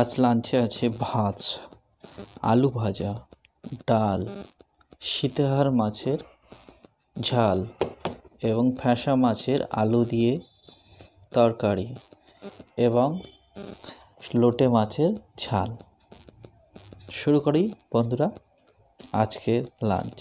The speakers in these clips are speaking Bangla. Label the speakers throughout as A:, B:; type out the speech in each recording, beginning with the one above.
A: আজ লাঞ্চে আছে ভাত, আলু ভাজা, ডাল, সীতাহার মাছের ঝাল এবং ফ্যাঁসা মাছের আলু দিয়ে তরকারি এবং লোটে মাছের ঝাল। শুরু করি বন্ধুরা, আজকের লাঞ্চ।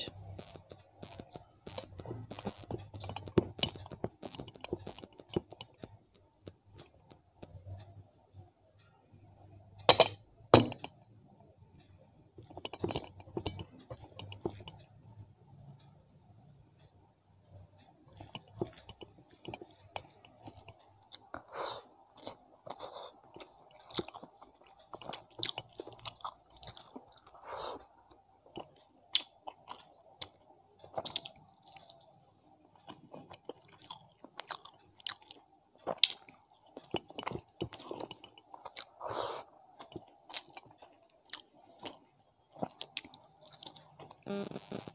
B: Mm-hmm.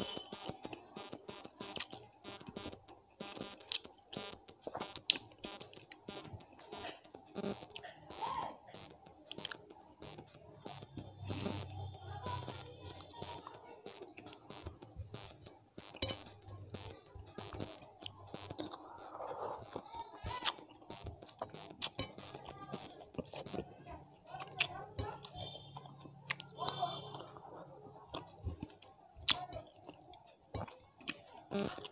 B: Mm-hmm.